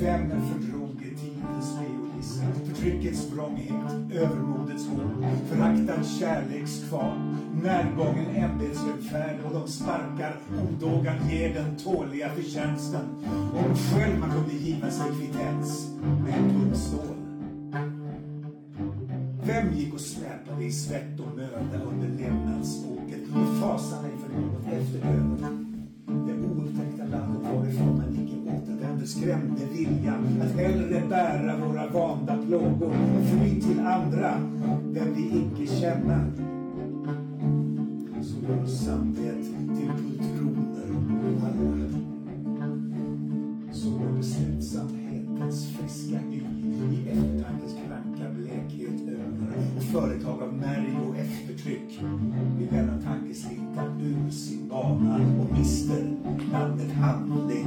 Vem fördrog tidens leogissar? Förtryckets vrånghet, övermodets hot, föraktad kärlekskvarn, närgången ämbetsrättfärd och de sparkar odågan ger den tåliga förtjänsten. Om själv man kunde giva sig kvittens med en tunn stål. Vem gick och släpade i svett och möda under levnadsåket och fasade inför något efter döden? Skrämde viljan att hellre bära våra vanda plågor och fly till andra, den vi icke känna. Så vårt samvet till pultroner alla. Så vår beslutsamhetens friska hy i eftertankens kranka blekhet över och företag av märg och eftertryck vid denna tankeslinta ur sin bana och mister landet handling